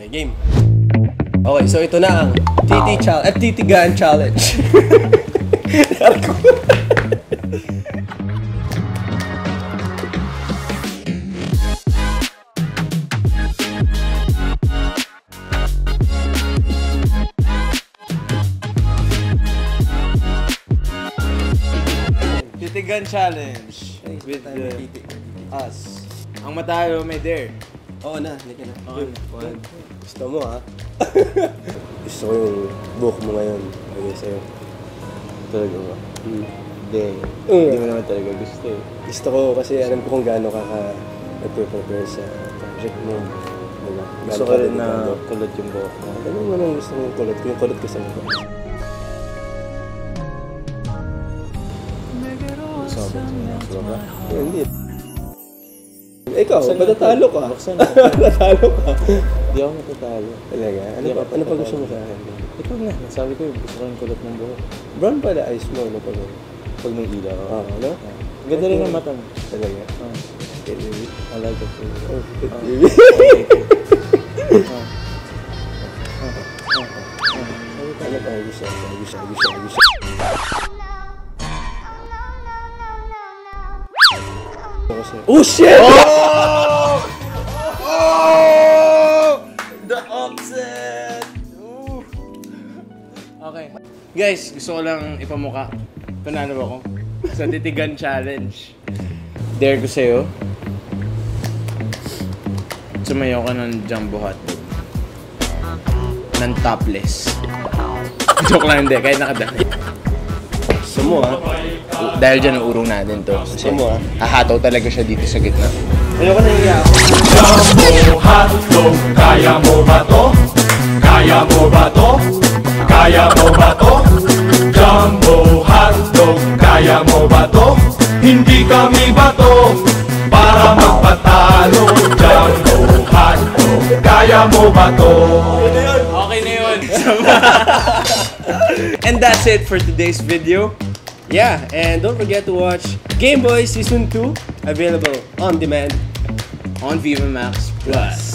Okay, game. Okay, so ito na ang TT challenge, at titigaan challenge. Titigan challenge with uh, us. Ang matalo may dare. Oo na, hindi ka na. Okay, one. Gusto mo ha? Gusto ko yung buhok mo ngayon. Okay, sa'yo. Talaga ba? Hmm. Hindi. Mm. Hindi mo naman talaga gusto eh. Gusto ko kasi alam ko kung gaano ka ka nagpe-prepare sa project mo. Diba? Gusto ko rin na kulot yung buhok mo. Ano mo nang gusto mong kulot? Yung kulot ko sa mukha. Sobrang sinaslo ba? Eh, Hindi. Ikaw, Buksan matatalo ka. Mo. matatalo ka. Hindi ako matatalo. Talaga? Ano pa, ano pa gusto mo sa akin? Ikaw na. Nasabi ko gusto ko yung kulot ng buhok. Brown pala eyes mo, ano pa ba? Pag may ilaw. Oo, ano? Ah. Ganda rin ang mata mo. Talaga? Ah. Okay, baby. I like it. Oh, good, baby. Ano pa gusto? Gusto, gusto, gusto, oh shit! Oh! Oh! The upset! Ooh. Okay. Guys, gusto ko lang ipamuka. Panalo ako sa titigan challenge. Dare ko sa'yo. Sumayaw ka ng jumbo hotdog. Ng topless. Joke lang hindi, kahit nakadami. Gusto mo ha? Dahil dyan ang urong natin to. Kasi mo, ah? hahataw talaga siya dito sa gitna. Ayoko na hiya ako. Jumbo hotdog, kaya mo ba to? Kaya mo ba to? Kaya mo ba to? Jumbo hotdog, kaya mo ba to? Hindi kami ba to? Para magpatalo Jumbo hotdog, kaya mo ba to? Okay na yun. and that's it for today's video. Yeah, and don't forget to watch Game Boy Season 2, available on demand. On Viva Max Plus.